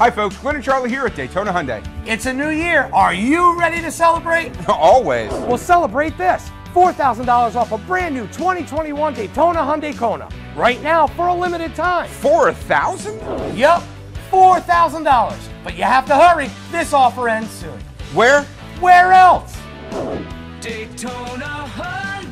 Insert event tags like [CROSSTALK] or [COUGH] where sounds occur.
Hi, folks. Glenn and Charlie here at Daytona Hyundai. It's a new year. Are you ready to celebrate? [LAUGHS] Always. Well, celebrate this $4,000 off a brand new 2021 Daytona Hyundai Kona. Right now for a limited time. Four thousand? Yep, $4,000. But you have to hurry. This offer ends soon. Where? Where else? Daytona Hyundai.